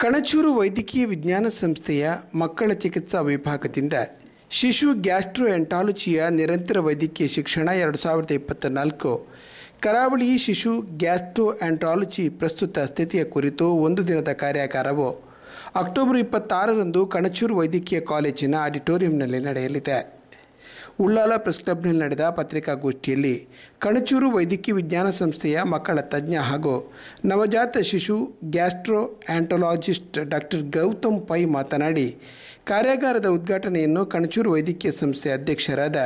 ಕಣಚೂರು ವೈದ್ಯಕೀಯ ವಿಜ್ಞಾನ ಸಂಸ್ಥೆಯ ಮಕ್ಕಳ ಚಿಕಿತ್ಸಾ ವಿಭಾಗದಿಂದ ಶಿಶು ಗ್ಯಾಸ್ಟ್ರೋ ಎಂಟಾಲಜಿಯ ನಿರಂತರ ವೈದ್ಯಕೀಯ ಶಿಕ್ಷಣ ಎರಡು ಸಾವಿರದ ಇಪ್ಪತ್ತ ನಾಲ್ಕು ಕರಾವಳಿ ಶಿಶು ಗ್ಯಾಸ್ಟ್ರೋ ಎಂಟಾಲಜಿ ಪ್ರಸ್ತುತ ಸ್ಥಿತಿಯ ಕುರಿತು ಒಂದು ದಿನದ ಕಾರ್ಯಾಗಾರವು ಅಕ್ಟೋಬರ್ ಇಪ್ಪತ್ತಾರರಂದು ಕಣಚೂರು ವೈದ್ಯಕೀಯ ಕಾಲೇಜಿನ ಆಡಿಟೋರಿಯಂನಲ್ಲಿ ನಡೆಯಲಿದೆ. ಉಳ್ಳಾಲ ಪ್ರೆಸ್ ಕ್ಲಬ್ನಲ್ಲಿ ನಡೆದ ಪತ್ರಿಕಾಗೋಷ್ಠಿಯಲ್ಲಿ ಕಣಚೂರು ವೈದ್ಯಕೀಯ ವಿಜ್ಞಾನ ಸಂಸ್ಥೆಯ ಮಕ್ಕಳ ತಜ್ಞ ಹಾಗೂ ನವಜಾತ ಶಿಶು gastroenterologist doctor Gautam Pai ಮಾತನಾಡಿ, ಕಾರ್ಯಾಗಾರದ ಉದ್ಘಾಟನೆಯನ್ನು ಕಣಚೂರು ವೈದ್ಯಕೀಯ ಸಂಸ್ಥೆ ಅಧ್ಯಕ್ಷರಾದ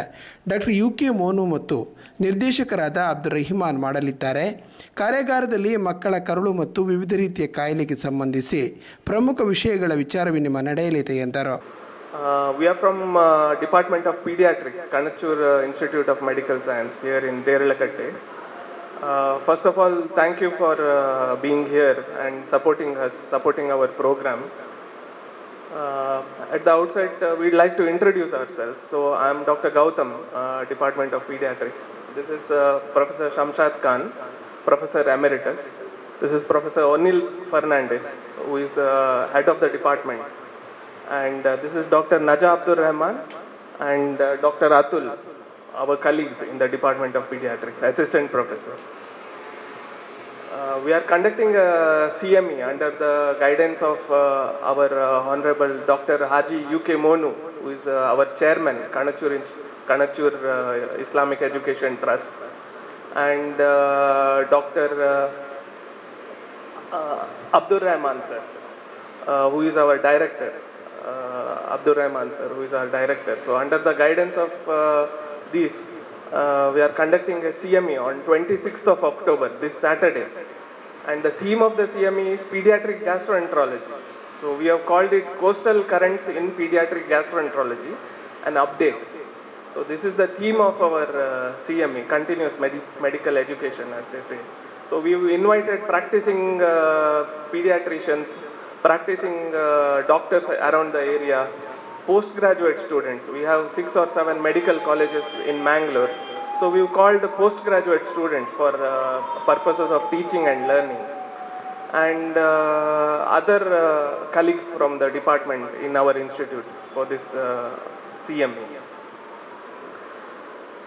ಡಾಕ್ಟರ್ ಯು ಕೆ ಮೋನು ಮತ್ತು ನಿರ್ದೇಶಕರಾದ ಅಬ್ದುಲ್ ರಹಿಮಾನ್ ಮಾಡಲಿದ್ದಾರೆ. ಕಾರ್ಯಾಗಾರದಲ್ಲಿ ಮಕ್ಕಳ ಕರುಳು ಮತ್ತು ವಿವಿಧ ರೀತಿಯ ಕಾಯಿಲೆಗೆ ಸಂಬಂಧಿಸಿ ಪ್ರಮುಖ ವಿಷಯಗಳ ವಿಚಾರ ವಿನಿಮಯ ನಡೆಯಲಿದೆ ಎಂದರು. Uh, we are from uh, Department of Pediatrics, Kanachur uh, Institute of Medical Science here in Derelakatte. Uh, first of all, thank you for uh, being here and supporting us, supporting our program. Uh, at the outset, we'd like to introduce ourselves. So, I'm Dr. Gautam, Department of Pediatrics. This is Professor Shamshad Khan, Professor Emeritus. This is Professor Onil Fernandez, who is head of the department. And uh, this is Dr. Naja Abdul Rahman and uh, Dr. Atul, our colleagues in the Department of Pediatrics, Assistant Professor. Uh, we are conducting a CME under the guidance of our Honorable Dr. Haji UK Monu, who is our chairman, Kanachur, Kanachur Islamic Education Trust, and Dr. Uh, Rahman sir, uh, who is our director. Uh, Abdur Rahman sir, who is our director. So under the guidance of uh, these, uh, we are conducting a CME on 26th of October, this Saturday. And the theme of the CME is pediatric gastroenterology. So we have called it Coastal Currents in Pediatric Gastroenterology, an update. So this is the theme of our uh, CME, continuous medi- medical education, as they say. So we've invited practicing uh, pediatricians, practicing uh, doctors around the area, postgraduate students. We have six or seven medical colleges in Mangalore. So we've called the postgraduate students for uh, purposes of teaching and learning. And uh, other uh, colleagues from the department in our institute for this uh, CME.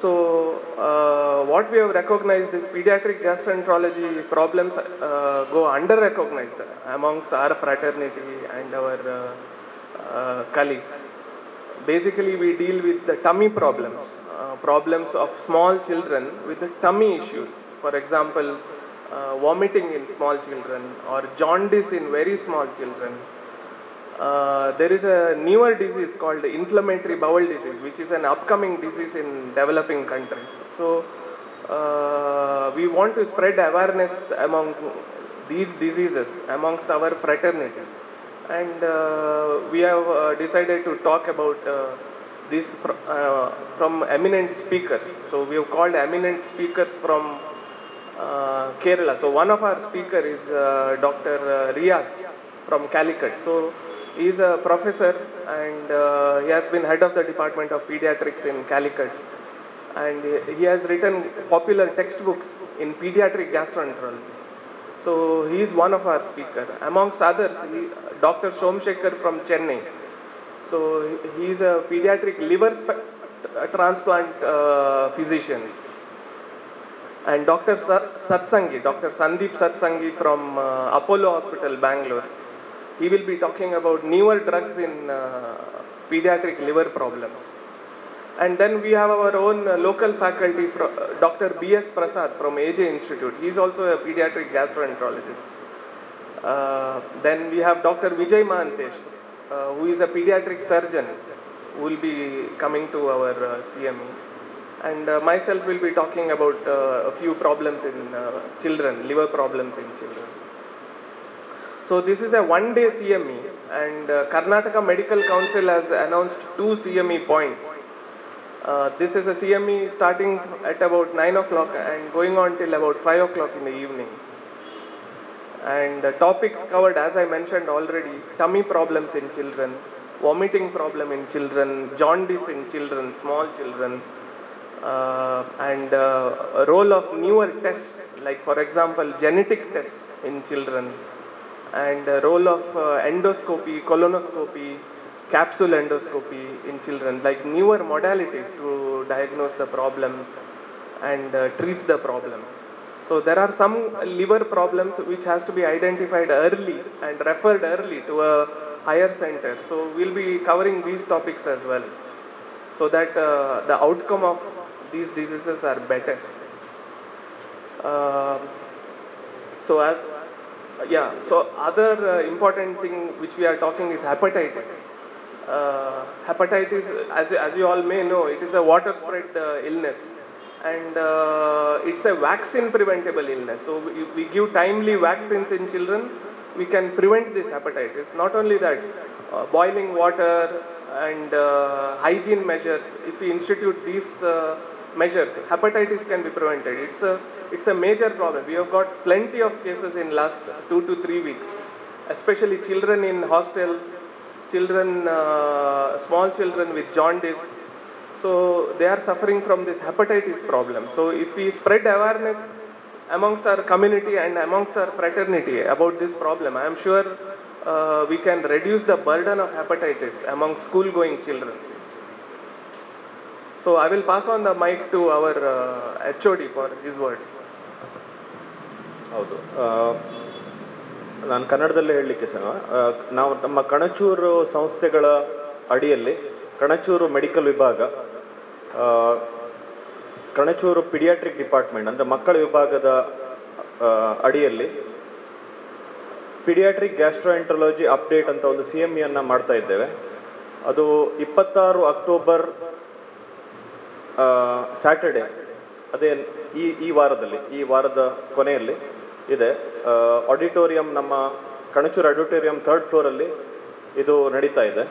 So, uh, what we have recognized is pediatric gastroenterology problems uh, go under recognized amongst our fraternity and our uh, uh, colleagues. Basically, we deal with the tummy problems, uh, problems of small children with the tummy issues. For example, uh, vomiting in small children or jaundice in very small children. Uh, there is a newer disease called inflammatory bowel disease, which is an upcoming disease in developing countries. So, uh, we want to spread awareness among these diseases amongst our fraternity. And uh, we have uh, decided to talk about uh, this fr- from eminent speakers. So, we have called eminent speakers from Kerala. So, one of our speaker is Dr. Riaz from Calicut. So, he is a professor and uh, he has been head of the Department of Pediatrics in Calicut. And he- has written popular textbooks in pediatric gastroenterology. So he is one of our speakers. Amongst others, he, Dr. Somshekhar from Chennai. So he is a pediatric liver transplant uh, physician. And Dr. Sa- Satsangi, Dr. Sandeep Satsangi from uh, Apollo Hospital, Bangalore. He will be talking about newer drugs in uh, pediatric liver problems. And then we have our own uh, local faculty, uh, Dr. B.S. Prasad from AJ Institute. He is also a pediatric gastroenterologist. Uh, then we have Dr. Vijay Mahantesh, uh, who is a pediatric surgeon, who will be coming to our uh, CME. And myself will be talking about a few problems in children, liver problems in children. So this is a one-day CME, and uh, Karnataka Medical Council has announced two CME points. Uh, this is a CME starting at about 9 o'clock and going on till about 5 o'clock in the evening. And the topics covered, as I mentioned already, tummy problems in children, vomiting problem in children, jaundice in children, small children, uh, and uh, role of newer tests, like for example, genetic tests in children, and role of uh, endoscopy, colonoscopy, capsule endoscopy in children, like newer modalities to diagnose the problem and uh, treat the problem. So there are some liver problems which has to be identified early and referred early to a higher center. So we'll be covering these topics as well, so that uh, the outcome of these diseases are better. Uh, so as yeah, so other uh, important thing which we are talking is hepatitis. Uh, hepatitis, as, as you all may know, it is a water spread uh, illness and uh, it's a vaccine preventable illness. So we, we give timely vaccines in children, we can prevent this hepatitis. Not only that, uh, boiling water and uh, hygiene measures, if we institute these uh, measures, hepatitis can be prevented. It's a, it's a major problem. We have got plenty of cases in last two to three weeks, especially children in hostels, children, uh, small children with jaundice. So they are suffering from this hepatitis problem. So if we spread awareness amongst our community and amongst our fraternity about this problem, I am sure uh, we can reduce the burden of hepatitis among school-going children. So I will pass on the mic to our uh, HOD for his words. ಹೌದು. ನಾನು ಕನ್ನಡದಲ್ಲೇ ಹೇಳಲಿಕ್ಕೆ ಸಹ ನಾವು ನಮ್ಮ ಕಣಚೂರು ಸಂಸ್ಥೆಗಳ ಅಡಿಯಲ್ಲಿ Kanachur medical ವಿಭಾಗ ಕಣಚೂರು ಪಿಡಿಯಾಟ್ರಿಕ್ ಡಿಪಾರ್ಟ್ಮೆಂಟ್ ಅಂದರೆ ಮಕ್ಕಳ ವಿಭಾಗದ ಅಡಿಯಲ್ಲಿ ಪಿಡಿಯಾಟ್ರಿಕ್ ಗ್ಯಾಸ್ಟ್ರೋಎಂಟ್ರಾಲಜಿ ಅಪ್ಡೇಟ್ ಅಂತ ಒಂದು ಸಿ ಎಂ ಇಯನ್ನು ಮಾಡ್ತಾ ಇದ್ದೇವೆ. ಅದು ಇಪ್ಪತ್ತಾರು ಅಕ್ಟೋಬರ್ ಸ್ಯಾಟರ್ಡೆ ಅದೇ ಈ ಈ ವಾರದಲ್ಲಿ, ಈ ವಾರದ ಕೊನೆಯಲ್ಲಿ ಇದೆ. ಆಡಿಟೋರಿಯಂ ನಮ್ಮ ಕಣಚೂರು ಆಡಿಟೋರಿಯಂ ಥರ್ಡ್ ಫ್ಲೋರಲ್ಲಿ ಇದು ನಡೀತಾ ಇದೆ.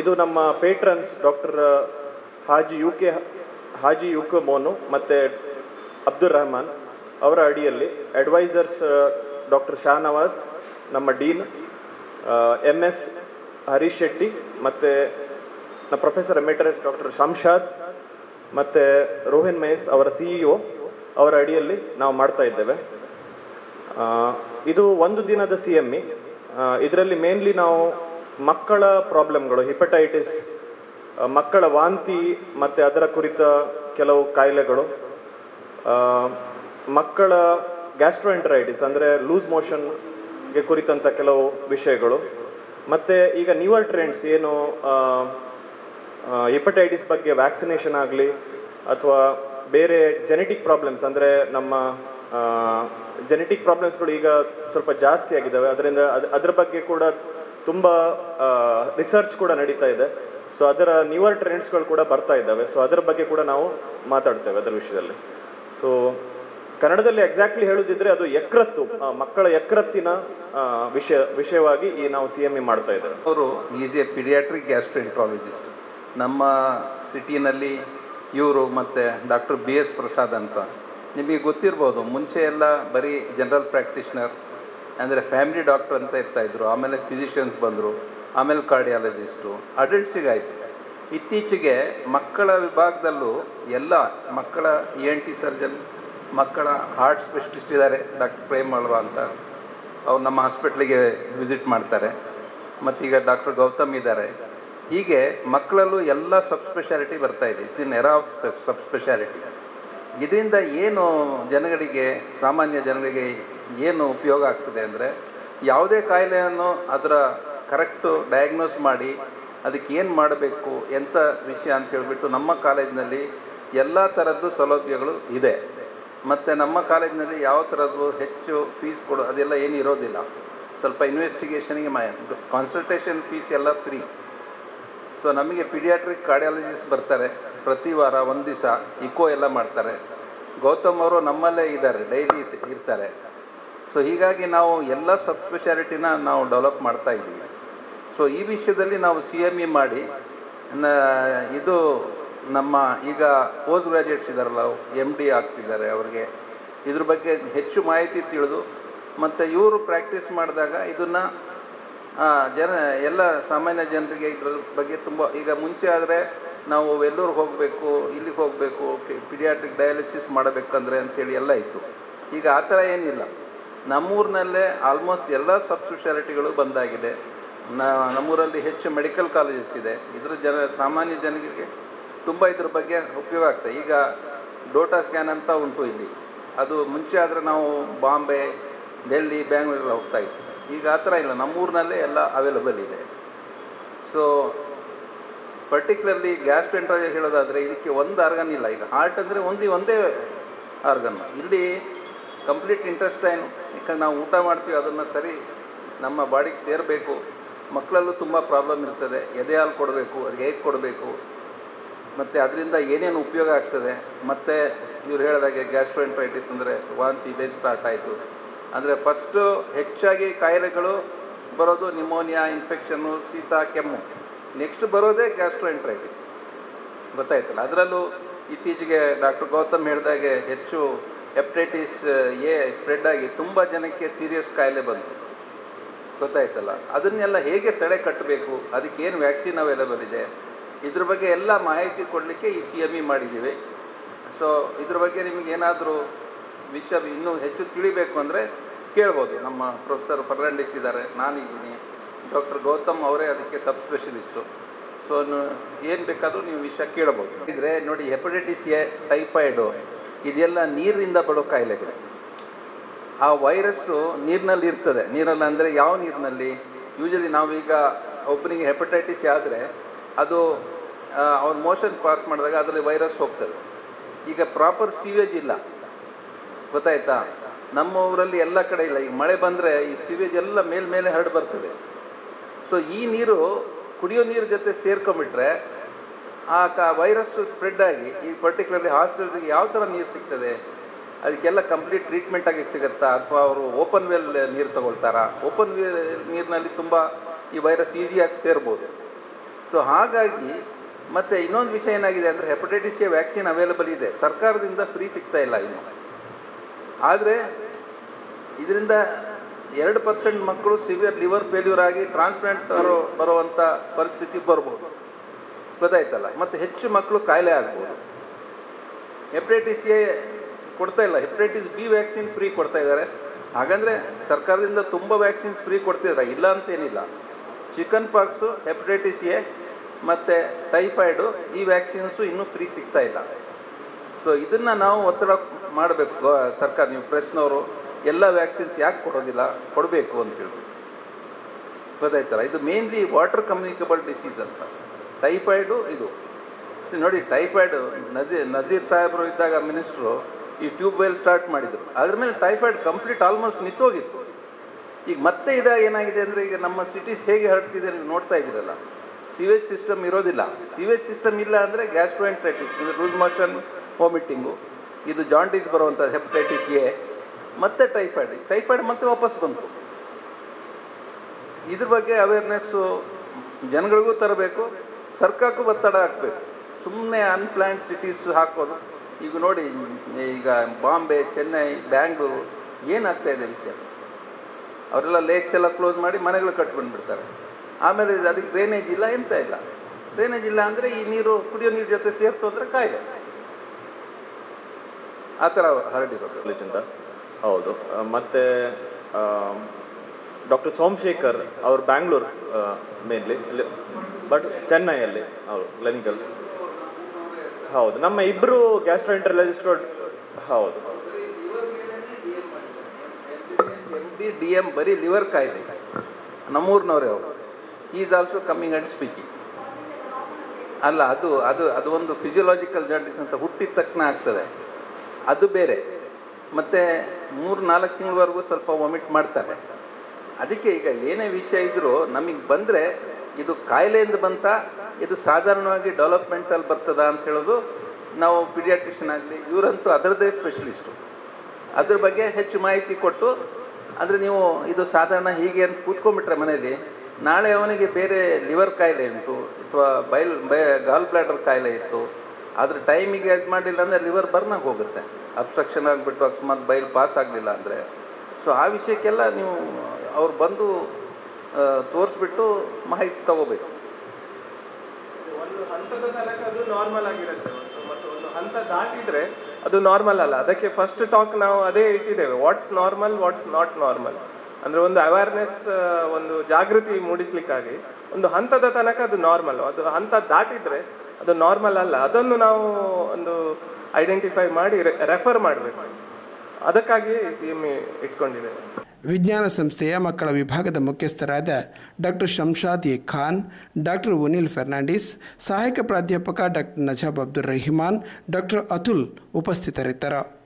ಇದು ನಮ್ಮ patrons doctor Haji U K Haji U K Monu ಮತ್ತು ಅಬ್ದುಲ್ ರಹಮಾನ್ ಅವರ ಅಡಿಯಲ್ಲಿ ಅಡ್ವೈಸರ್ಸ್ ಡಾಕ್ಟರ್ ಶಾನವಾಸ್ ನಮ್ಮ dean M S Harish Shetty ಮತ್ತು ನಮ್ಮ ಪ್ರೊಫೆಸರ್ ಎಮೆಟರಸ್ ಡಾಕ್ಟರ್ ಶಾಮ್ಶಾದ್ ಮತ್ತು ರೋಹಿನ್ ಮಹೇಶ್ ಅವರ ಸಿ ಇ ಒ ಅವರ ಅಡಿಯಲ್ಲಿ ನಾವು ಮಾಡ್ತಾ ಇದ್ದೇವೆ. ಇದು ಒಂದು ದಿನದ ಸಿ ಎಂ ಇ ಇದರಲ್ಲಿ ಮೇನ್ಲಿ ನಾವು ಮಕ್ಕಳ ಪ್ರಾಬ್ಲಮ್ಗಳು ಹಿಪಟೈಟಿಸ್ ಮಕ್ಕಳ ವಾಂತಿ ಮತ್ತು ಅದರ ಕುರಿತ ಕೆಲವು ಕಾಯಿಲೆಗಳು ಮಕ್ಕಳ ಗ್ಯಾಸ್ಟ್ರೋಎಂಟ್ರೈಟಿಸ್ ಅಂದರೆ ಲೂಸ್ ಮೋಷನ್ಗೆ ಕುರಿತಂಥ ಕೆಲವು ವಿಷಯಗಳು, ಮತ್ತು ಈಗ ನ್ಯೂವರ್ ಟ್ರೆಂಡ್ಸ್ ಏನು ಹಿಪಟೈಟಿಸ್ ಬಗ್ಗೆ ವ್ಯಾಕ್ಸಿನೇಷನ್ ಆಗಲಿ ಅಥವಾ ಬೇರೆ ಜೆನೆಟಿಕ್ ಪ್ರಾಬ್ಲಮ್ಸ್ ಅಂದರೆ ನಮ್ಮ ಜೆನೆಟಿಕ್ ಪ್ರಾಬ್ಲಮ್ಸ್ಗಳು ಈಗ ಸ್ವಲ್ಪ ಜಾಸ್ತಿ ಆಗಿದ್ದಾವೆ. ಅದರಿಂದ ಅದು, ಅದ್ರ ಬಗ್ಗೆ ಕೂಡ ತುಂಬ ರಿಸರ್ಚ್ ಕೂಡ ನಡೀತಾ ಇದೆ. ಸೊ ಅದರ ನ್ಯೂವರ್ ಟ್ರೆಂಡ್ಸ್ಗಳು ಕೂಡ ಬರ್ತಾ ಇದ್ದಾವೆ. ಸೊ ಅದರ ಬಗ್ಗೆ ಕೂಡ ನಾವು ಮಾತಾಡ್ತೇವೆ ಅದರ ವಿಷಯದಲ್ಲಿ. ಸೊ ಕನ್ನಡದಲ್ಲಿ ಎಕ್ಸಾಕ್ಟ್ಲಿ ಹೇಳುದಿದ್ರೆ ಅದು ಎಕ್ರತ್ತು ಮಕ್ಕಳ ಎಕ್ರತ್ತಿನ ವಿಷಯ, ವಿಷಯವಾಗಿ ಈ ನಾವು ಸಿ ಎಂ ಎ ಮಾಡ್ತಾ ಇದ್ದೇವೆ. ಅವರು ಈಸ್ ಎ ಪಿಡಿಯಾಟ್ರಿಕ್ ಗ್ಯಾಸ್ಟ್ರೆಂಟ್ರಾಲಜಿಸ್ಟ್ ನಮ್ಮ ಸಿಟಿನಲ್ಲಿ ಇವರು ಮತ್ತು ಡಾಕ್ಟರ್ ಬಿ ಎಸ್ ಪ್ರಸಾದ್ ಅಂತ. ನಿಮಗೆ ಗೊತ್ತಿರ್ಬೋದು, ಮುಂಚೆ ಎಲ್ಲ ಬರೀ ಜನರಲ್ ಪ್ರಾಕ್ಟೀಷ್ನರ್ ಅಂದರೆ ಫ್ಯಾಮಿಲಿ ಡಾಕ್ಟರ್ ಅಂತ ಇರ್ತಾಯಿದ್ರು ಆಮೇಲೆ ಫಿಸಿಷಿಯನ್ಸ್ ಬಂದರು, ಆಮೇಲೆ ಕಾರ್ಡಿಯಾಲಜಿಸ್ಟು ಅಡಲ್ಟ್ಸಿಗಾಯಿತು ಇತ್ತೀಚೆಗೆ ಮಕ್ಕಳ ವಿಭಾಗದಲ್ಲೂ ಎಲ್ಲ ಮಕ್ಕಳ ಇ ಎನ್ ಟಿ ಸರ್ಜನ್ ಮಕ್ಕಳ ಹಾರ್ಟ್ ಸ್ಪೆಷಲಿಸ್ಟ್ ಇದ್ದಾರೆ, ಡಾಕ್ಟರ್ ಪ್ರೇಮ್ ಅಲ್ವಾ ಅಂತ. ಅವ್ರು ನಮ್ಮ ಹಾಸ್ಪಿಟ್ಲಿಗೆ ವಿಸಿಟ್ ಮಾಡ್ತಾರೆ. ಮತ್ತೀಗ ಡಾಕ್ಟರ್ ಗೌತಮ್ ಇದ್ದಾರೆ. ಹೀಗೆ ಮಕ್ಕಳಲ್ಲೂ ಎಲ್ಲ ಸಬ್ ಸ್ಪೆಷಾಲಿಟಿ ಬರ್ತಾ ಇದೆ. It's in era of sub specialty ಇದರಿಂದ ಏನು ಜನಗಳಿಗೆ, ಸಾಮಾನ್ಯ ಜನಗಳಿಗೆ ಏನು ಉಪಯೋಗ ಆಗ್ತದೆ ಅಂದರೆ, ಯಾವುದೇ ಕಾಯಿಲೆಯನ್ನು ಅದರ ಕರೆಕ್ಟು ಡಯಾಗ್ನೋಸ್ ಮಾಡಿ, ಅದಕ್ಕೆ ಏನು ಮಾಡಬೇಕು ಎಂಥ ವಿಷಯ ಅಂತ ಹೇಳಿಬಿಟ್ಟು ನಮ್ಮ ಕಾಲೇಜಿನಲ್ಲಿ ಎಲ್ಲ ಥರದ್ದು ಸೌಲಭ್ಯಗಳು ಇದೆ. ಮತ್ತು ನಮ್ಮ ಕಾಲೇಜಿನಲ್ಲಿ ಯಾವ ಥರದ್ದು ಹೆಚ್ಚು ಫೀಸ್ ಕೊಡೋ, ಅದೆಲ್ಲ ಏನು ಇರೋದಿಲ್ಲ. ಸ್ವಲ್ಪ ಇನ್ವೆಸ್ಟಿಗೇಷನಿಗೆ ಮಾ ಕಾನ್ಸಲ್ಟೇಷನ್ ಫೀಸ್ ಎಲ್ಲ ಫ್ರೀ ಸೊ ನಮಗೆ ಪಿಡಿಯಾಟ್ರಿಕ್ ಕಾರ್ಡಿಯಾಲಜಿಸ್ಟ್ ಬರ್ತಾರೆ. ಪ್ರತಿ ವಾರ ಒಂದು ದಿವಸ ಇಕೋ ಎಲ್ಲ ಮಾಡ್ತಾರೆ. ಗೌತಮ್ ಅವರು ನಮ್ಮಲ್ಲೇ ಇದ್ದಾರೆ ಡೈಲಿ ಇರ್ತಾರೆ. ಸೊ ಹೀಗಾಗಿ ನಾವು ಎಲ್ಲ ಸಬ್ ಸ್ಪೆಷಾಲಿಟಿನ ನಾವು ಡೆವಲಪ್ ಮಾಡ್ತಾ ಇದ್ದೀವಿ. ಸೊ ಈ ವಿಷಯದಲ್ಲಿ ನಾವು ಸಿ ಎಂ ಇ ಮಾಡಿ ಇದು ನಮ್ಮ ಈಗ ಪೋಸ್ಟ್ ಗ್ರಾಜುಯೇಟ್ಸ್ ಇದ್ದಾರಲ್ಲ ಎಂ ಡಿ ಆಗ್ತಿದ್ದಾರೆ ಅವ್ರಿಗೆ. ಇದ್ರ ಬಗ್ಗೆ ಹೆಚ್ಚು ಮಾಹಿತಿ ತಿಳಿದು, ಮತ್ತು ಇವರು ಪ್ರಾಕ್ಟೀಸ್ ಮಾಡಿದಾಗ ಇದನ್ನು ಜನ, ಎಲ್ಲ ಸಾಮಾನ್ಯ ಜನರಿಗೆ ಇದ್ರ ಬಗ್ಗೆ ತುಂಬ, ಈಗ ಮುಂಚೆ ಆದರೆ ನಾವು ವೆಲ್ಲೂರಿಗೆ ಹೋಗಬೇಕು, ಇಲ್ಲಿಗೆ ಹೋಗಬೇಕು ಪಿಡಿಯಾಟ್ರಿಕ್ ಡಯಾಲಿಸಿಸ್ ಮಾಡಬೇಕಂದ್ರೆ ಅಂತೇಳಿ ಎಲ್ಲ ಇತ್ತು. ಈಗ ಆ ಥರ ಏನಿಲ್ಲ. ನಮ್ಮೂರಿನಲ್ಲೇ ಆಲ್ಮೋಸ್ಟ್ ಎಲ್ಲ ಸಬ್ ಸ್ಪೆಷಾಲಿಟಿಗಳು ಬಂದಾಗಿದೆ ನಮ್ಮೂರಲ್ಲಿ ಹೆಚ್ಚು ಮೆಡಿಕಲ್ ಕಾಲೇಜಸ್ ಇದೆ. ಇದ್ರ ಜನ, ಸಾಮಾನ್ಯ ಜನರಿಗೆ ತುಂಬ ಇದ್ರ ಬಗ್ಗೆ ಉಪಯೋಗ ಆಗ್ತದೆ ಈಗ ಡೋಟಾ ಸ್ಕ್ಯಾನ್ ಅಂತ ಉಂಟು ಇಲ್ಲಿ. ಅದು ಮುಂಚೆ ಆದರೆ ನಾವು ಬಾಂಬೆ, ಡೆಲ್ಲಿ, ಬ್ಯಾಂಗ್ಳೂರೆಲ್ಲ ಹೋಗ್ತಾ ಈಗ ಆ ಥರ ಇಲ್ಲ. ನಮ್ಮೂರಿನಲ್ಲೇ ಎಲ್ಲ ಅವೈಲಬಲ್ ಇದೆ. ಸೊ ಪರ್ಟಿಕ್ಯುಲರ್ಲಿ ಗ್ಯಾಸ್ಟ್ರೆಂಟ್ರಾಲಜಿ ಹೇಳೋದಾದರೆ ಇದಕ್ಕೆ ಒಂದು ಆರ್ಗನ್ ಇಲ್ಲ. ಈಗ ಹಾರ್ಟ್ ಅಂದರೆ ಒಂದು ಒಂದೇ ಆರ್ಗನ್ ಇಲ್ಲಿ ಕಂಪ್ಲೀಟ್ ಇಂಟೆಸ್ಟೈನ್ ಯಾಕಂದ್ರೆ ನಾವು ಊಟ ಮಾಡ್ತೀವಿ, ಅದನ್ನು ಸರಿ ನಮ್ಮ ಬಾಡಿಗೆ ಸೇರಬೇಕು. ಮಕ್ಕಳಲ್ಲೂ ತುಂಬ ಪ್ರಾಬ್ಲಮ್ ಇರ್ತದೆ. ಎದೆ ಹಾಲು ಕೊಡಬೇಕು ಅದು ಹೇಗೆ ಕೊಡಬೇಕು? ಮತ್ತು ಅದರಿಂದ ಏನೇನು ಉಪಯೋಗ ಆಗ್ತದೆ? ಮತ್ತು ಇವ್ರು ಹೇಳಿದಾಗೆ ಗ್ಯಾಸ್ಟ್ರೋಎಂಟ್ರೈಟಿಸ್ ಅಂದರೆ ವಾಂತಿ ಬೇಜ್ ಸ್ಟಾರ್ಟ್ ಆಯಿತು. ಅಂದರೆ ಫಸ್ಟು ಹೆಚ್ಚಾಗಿ ಕಾಯಿಲೆಗಳು ಬರೋದು ನಿಮೋನಿಯಾ ಇನ್ಫೆಕ್ಷನ್ನು ಶೀತ, ಕೆಮ್ಮು. ನೆಕ್ಸ್ಟ್ ಬರೋದೇ ಗ್ಯಾಸ್ಟ್ರೋಎಂಟ್ರೈಟಿಸ್ ಗೊತ್ತಾಯ್ತಲ್ಲ? ಅದರಲ್ಲೂ ಇತ್ತೀಚೆಗೆ ಡಾಕ್ಟರ್ ಗೌತಮ್ ಹೇಳಿದಾಗೆ ಹೆಚ್ಚು ಹೆಪ್ಟೈಟಿಸ್ ಎ ಸ್ಪ್ರೆಡ್ ಆಗಿ ತುಂಬ ಜನಕ್ಕೆ ಸೀರಿಯಸ್ ಕಾಯಿಲೆ ಬಂತು. ಗೊತ್ತಾಯ್ತಲ್ಲ? ಅದನ್ನೆಲ್ಲ ಹೇಗೆ ತಡೆ ಕಟ್ಟಬೇಕು? ಅದಕ್ಕೇನು ವ್ಯಾಕ್ಸಿನ್ ಅವೈಲೇಬಲ್ ಇದೆ? ಇದ್ರ ಬಗ್ಗೆ ಎಲ್ಲ ಮಾಹಿತಿ ಕೊಡಲಿಕ್ಕೆ ಈ ಸಿ ಎಂ ಇ ಮಾಡಿದ್ದೀವಿ. ಸೊ ಇದ್ರ ಬಗ್ಗೆ ನಿಮಗೆ ಏನಾದರೂ ವಿಷಯ ಇನ್ನೂ ಹೆಚ್ಚು ತಿಳಿಬೇಕು ಅಂದರೆ ಕೇಳ್ಬೋದು. ನಮ್ಮ ಪ್ರೊಫೆಸರ್ ಫರ್ನಾಂಡಿಸ್ ಇದ್ದಾರೆ, ನಾನಿದ್ದೀನಿ. ಡಾಕ್ಟರ್ ಗೌತಮ್ ಅವರೇ ಅದಕ್ಕೆ ಸಬ್ ಸ್ಪೆಷಲಿಸ್ಟು ಸೊ ಏನು ಬೇಕಾದರೂ ನೀವು ವಿಷಯ ಕೇಳ್ಬೋದು. ಇದ್ರೆ ನೋಡಿ ಹೆಪಟೈಟಿಸ್ ಎ ಟೈಫಾಯ್ಡು, ಇದೆಲ್ಲ ನೀರಿನಿಂದ ಬರೋ ಕಾಯಿಲೆಗಳು ಆ ವೈರಸ್ಸು ನೀರಿನಲ್ಲಿ ಇರ್ತದೆ. ನೀರಲ್ಲಿ ಅಂದರೆ ಯಾವ ನೀರಿನಲ್ಲಿ? ಯೂಶಲಿ ನಾವೀಗ ಒಬ್ಬನಿಗೆ ಹೆಪಟೈಟಿಸ್ ಆದರೆ ಅದು ಅವ್ರ ಮೋಷನ್ ಪಾಸ್ ಮಾಡಿದಾಗ ಅದರಲ್ಲಿ ವೈರಸ್ ಹೋಗ್ತದೆ. ಈಗ ಪ್ರಾಪರ್ ಸೀವೇಜ್ ಇಲ್ಲ. ಗೊತ್ತಾಯ್ತಾ? ನಮ್ಮ ಊರಲ್ಲಿ ಎಲ್ಲ ಕಡೆ ಇಲ್ಲ. ಈಗ ಮಳೆ ಬಂದರೆ ಈ ಸಿವೇಜ್ ಎಲ್ಲ ಮೇಲ್ಮೇಲೆ ಹರಡಿ ಬರ್ತದೆ. ಸೊ ಈ ನೀರು ಕುಡಿಯೋ ನೀರು ಜೊತೆ ಸೇರ್ಕೊಂಬಿಟ್ರೆ ಆ ಕ ವೈರಸ್ ಸ್ಪ್ರೆಡ್ ಆಗಿ ಈ ಪರ್ಟಿಕ್ಯುಲರ್ಲಿ ಹಾಸ್ಟೆಲ್ಸ್ಗೆ ಯಾವ ಥರ ನೀರು ಸಿಗ್ತದೆ? ಅದಕ್ಕೆಲ್ಲ ಕಂಪ್ಲೀಟ್ ಟ್ರೀಟ್ಮೆಂಟ್ ಆಗಿ ಸಿಗುತ್ತಾ? ಅಥವಾ ಅವರು ಓಪನ್ ವೆಲ್ ನೀರು ತಗೊಳ್ತಾರಾ? ಓಪನ್ ವೆಲ್ ನೀರಿನಲ್ಲಿ ತುಂಬ ಈ ವೈರಸ್ ಈಸಿಯಾಗಿ ಸೇರ್ಬೋದು. ಸೊ ಹಾಗಾಗಿ ಮತ್ತು ಇನ್ನೊಂದು ವಿಷಯ ಏನಾಗಿದೆ ಅಂದರೆ ಹೆಪಟೈಟಿಸ್ ಎ ವ್ಯಾಕ್ಸಿನ್ ಅವೈಲಬಲ್ ಇದೆ. ಸರ್ಕಾರದಿಂದ ಫ್ರೀ ಸಿಗ್ತಾ ಇಲ್ಲ ಇನ್ನು. ಆದರೆ ಇದರಿಂದ ಎರಡು ಪರ್ಸೆಂಟ್ ಮಕ್ಕಳು ಸಿವಿಯರ್ ಲಿವರ್ ಫೇಲ್ಯೂರ್ ಆಗಿ ಟ್ರಾನ್ಸ್ಪ್ಲಾಂಟ್ ಬರೋ ಬರುವಂಥ ಪರಿಸ್ಥಿತಿ ಬರ್ಬೋದು. ಗೊತ್ತಾಯ್ತಲ್ಲ? ಮತ್ತು ಹೆಚ್ಚು ಮಕ್ಕಳು ಕಾಯಿಲೆ ಆಗ್ಬೋದು. ಹೆಪಟೈಟಿಸ್ ಎ ಕೊಡ್ತಾ ಇಲ್ಲ. ಹೆಪಟೈಟಿಸ್ ಬಿ ವ್ಯಾಕ್ಸಿನ್ ಫ್ರೀ ಕೊಡ್ತಾ ಇದ್ದಾರೆ. ಹಾಗಂದರೆ ಸರ್ಕಾರದಿಂದ ತುಂಬ ವ್ಯಾಕ್ಸಿನ್ಸ್ ಫ್ರೀ ಕೊಡ್ತಿದ್ದಾರೆ. ಇಲ್ಲ ಅಂತೇನಿಲ್ಲ. ಚಿಕನ್ ಪಾಕ್ಸು ಹೆಪಟೈಟಿಸ್ ಎ ಮತ್ತು ಟೈಫಾಯ್ಡು ಈ ವ್ಯಾಕ್ಸಿನ್ಸು ಇನ್ನೂ ಫ್ರೀ ಸಿಗ್ತಾ ಇಲ್ಲ. ಸೊ ಇದನ್ನ ನಾವು ಒತ್ತಡ ಮಾಡಬೇಕು ಸರ್ಕಾರ, ನೀವು ಪ್ರೆಸ್ನವರು ಎಲ್ಲ ವ್ಯಾಕ್ಸಿನ್ಸ್ ಯಾಕೆ ಕೊಡೋದಿಲ್ಲ? ಕೊಡಬೇಕು ಅಂತ ಹೇಳಿ. ಗೊತ್ತಾಯ್ತಲ್ಲ? ಇದು ಮೇನ್ಲಿ ವಾಟರ್ ಕಮ್ಯುನಿಕಬಲ್ ಡಿಸೀಸ್ ಅಂತ. ಟೈಫಾಯ್ಡು ಇದು. ಸೊ ನೋಡಿ ಟೈಫಾಯ್ಡ್ ನದಿ, ನದೀರ್ ಸಾಹೇಬರು ಇದ್ದಾಗ ಮಿನಿಸ್ಟ್ರು ಈ ಟ್ಯೂಬ್ ವೆಲ್ ಸ್ಟಾರ್ಟ್ ಮಾಡಿದರು. ಅದ್ರ ಮೇಲೆ ಟೈಫಾಯ್ಡ್ ಕಂಪ್ಲೀಟ್ ಆಲ್ಮೋಸ್ಟ್ ನಿಂತೋಗಿತ್ತು. ಈಗ ಮತ್ತೆ ಇದಾಗ ಏನಾಗಿದೆ ಅಂದರೆ, ಈಗ ನಮ್ಮ ಸಿಟೀಸ್ ಹೇಗೆ ಹರಡ್ತಿದೆ ನೀವು ನೋಡ್ತಾ ಇದ್ದೀರಲ್ಲ? ಸಿವೇಜ್ ಸಿಸ್ಟಮ್ ಇರೋದಿಲ್ಲ. ಸಿವೇಜ್ ಸಿಸ್ಟಮ್ ಇಲ್ಲ ಅಂದರೆ ಗ್ಯಾಸ್ಟ್ರೋಎಂಟ್ರೈಟಿಸ್ ಲೂಸ್ ಮೋಷನ್ ವಾಮಿಟಿಂಗು ಇದು ಜಾಂಡೀಸ್ ಬರುವಂಥ ಹೆಪಟೈಟಿಸ್ ಎ ಮತ್ತೆ ಟೈಫಾಯ್ಡ್ ಟೈಫಾಯ್ಡ್ ಮತ್ತೆ ವಾಪಸ್ ಬಂತು. ಇದ್ರ ಬಗ್ಗೆ ಅವೇರ್ನೆಸ್ಸು ಜನಗಳಿಗೂ ತರಬೇಕು, ಸರ್ಕಾರಕ್ಕೂ ಒತ್ತಡ ಹಾಕಬೇಕು. ಸುಮ್ಮನೆ ಅನ್ಪ್ಲ್ಯಾಂಡ್ ಸಿಟೀಸ್ ಹಾಕೋದು. ಈಗ ನೋಡಿ, ಈಗ ಬಾಂಬೆ, ಚೆನ್ನೈ, ಬ್ಯಾಂಗ್ಳೂರು, ಏನಾಗ್ತಾ ಇದೆ ವಿಷಯ ಅವರೆಲ್ಲ ಲೇಕ್ಸ್ ಎಲ್ಲ ಕ್ಲೋಸ್ ಮಾಡಿ ಮನೆಗಳು ಕಟ್ಕೊಂಡ್ಬಿಡ್ತಾರೆ ಆಮೇಲೆ ಅದಕ್ಕೆ ಡ್ರೈನೇಜ್ ಇಲ್ಲ ಎಂತ ಇಲ್ಲ. ಡ್ರೈನೇಜ್ ಇಲ್ಲ ಅಂದರೆ ಈ ನೀರು ಕುಡಿಯೋ ನೀರು ಜೊತೆ ಸೇರ್ತು ಅಂದರೆ ಕಾಯಿಲೆ ಆ ಥರ ಹರಡಿರೋದು ಕಾಲೇಜಿಂದ ಹೌದು. ಮತ್ತು ಡಾಕ್ಟರ್ ಸೋಮಶೇಖರ್ ಅವರು ಬ್ಯಾಂಗ್ಳೂರ್ ಮೇನ್ಲಿ ಬಟ್ ಚೆನ್ನೈಯಲ್ಲಿ ಅವರು ಕ್ಲಿನಿಕಲ್ ಹೌದು ನಮ್ಮ ಇಬ್ಬರು ಗ್ಯಾಸ್ಟ್ರೋಎಂಟ್ರಲಜಿಸ್ಟ್ ಹೌದು. ಎಂ ಡಿ ಡಿ ಎಂ ಬರೀ ಲಿವರ್ ಕಾಯಿಲೆ. ನಮ್ಮೂರಿನವರೇ ಅವರು. Is also coming and speaking ಅಲ್ಲ ಅದು ಅದು ಅದು ಒಂದು ಫಿಸಿಯೋಲಾಜಿಕಲ್ ಜಾಂಡಿಸ್ ಅಂತ ಹುಟ್ಟಿದ ತಕ್ಷಣ ಆಗ್ತದೆ. ಅದು ಬೇರೆ. ಮತ್ತು ಮೂರು, ನಾಲ್ಕು ತಿಂಗಳವರೆಗೂ ಸ್ವಲ್ಪ ವಾಮಿಟ್ ಮಾಡ್ತಾರೆ. ಅದಕ್ಕೆ ಈಗ ಏನೇ ವಿಷಯ ಇದ್ದರೂ ನಮಗೆ ಬಂದರೆ ಇದು ಕಾಯಿಲೆಯಿಂದ ಬಂತ, ಇದು ಸಾಧಾರಣವಾಗಿ ಡೆವಲಪ್ಮೆಂಟಲ್ಲಿ ಬರ್ತದ ಅಂತ ಹೇಳೋದು ನಾವು ಪಿಡಿಯಾಟ್ರಿಷನ್ ಆಗಲಿ, ಇವರಂತೂ ಅದರದ್ದೇ ಸ್ಪೆಷಲಿಸ್ಟು ಅದ್ರ ಬಗ್ಗೆ ಹೆಚ್ಚು ಮಾಹಿತಿ ಕೊಟ್ಟು ಅಂದರೆ ನೀವು ಇದು ಸಾಧಾರಣ ಹೀಗೆ ಅಂತ ಕೂತ್ಕೊಂಡ್ಬಿಟ್ರೆ ಮನೇಲಿ, ನಾಳೆ ಅವನಿಗೆ ಬೇರೆ ಲಿವರ್ ಕಾಯಿಲೆ ಉಂಟು, ಅಥವಾ ಬೈಲ್ ಬೈ ಗಾಲ್ ಬ್ಲಾಡರ್ ಕಾಯಿಲೆ ಇತ್ತು ಅದ್ರ ಟೈಮಿಗೆ ಇದು ಮಾಡಲಿಲ್ಲ ಅಂದರೆ ಲಿವರ್ ಬರ್ನಾಗಿ ಹೋಗುತ್ತೆ. ಅಬ್ಸ್ಟ್ರಕ್ಷನ್ ಆಗಿಬಿಟ್ಟು ಅಕಸ್ಮಾತ್ ಬೈಲ್ ಪಾಸ್ ಆಗಲಿಲ್ಲ ಅಂದರೆ. ಸೊ ಆ ವಿಷಯಕ್ಕೆಲ್ಲ ನೀವು, ಅವ್ರು ಬಂದು ತೋರಿಸ್ಬಿಟ್ಟು ಮಾಹಿತಿ ತಗೋಬೇಕು. ಒಂದು ಹಂತದ ಅದು ನಾರ್ಮಲ್ ಆಗಿರುತ್ತೆ ಮತ್ತು ಒಂದು ಹಂತ ಅದು ನಾರ್ಮಲ್ ಅಲ್ಲ. ಅದಕ್ಕೆ ಫಸ್ಟ್ ಟಾಕ್ ನಾವು ಅದೇ ಇಟ್ಟಿದ್ದೇವೆ. What's normal what's not normal ಅಂದ್ರೆ ಒಂದು ಅವೇರ್ನೆಸ್ ಒಂದು ಜಾಗೃತಿ ಮೂಡಿಸ್ಲಿಕ್ಕಾಗಿ, ಒಂದು ಹಂತದ ತನಕ ಅದು ನಾರ್ಮಲ್ ಅದು ಹಂತ ದಾಟಿದ್ರೆ ಅದು ನಾರ್ಮಲ್ ಅಲ್ಲ. ಅದನ್ನು ನಾವು ಒಂದು ಐಡೆಂಟಿಫೈ ಮಾಡಿ ರೆಫರ್ ಮಾಡಬೇಕು. ಅದಕ್ಕಾಗಿ ಸಿ ಎಂ ಇಟ್ಕೊಂಡಿದೆ. ವಿಜ್ಞಾನ ಸಂಸ್ಥೆಯ ಮಕ್ಕಳ ವಿಭಾಗದ ಮುಖ್ಯಸ್ಥರಾದ doctor Shamshad A Khan, doctor Onil Fernandes, ಸಹಾಯಕ ಪ್ರಾಧ್ಯಾಪಕ ಡಾಕ್ಟರ್ ನಜಾಬ್ ಅಬ್ದುಲ್ ರಹಿಮಾನ್, ಡಾಕ್ಟರ್ ಅತುಲ್ ಉಪಸ್ಥಿತರಿದ್ದರು.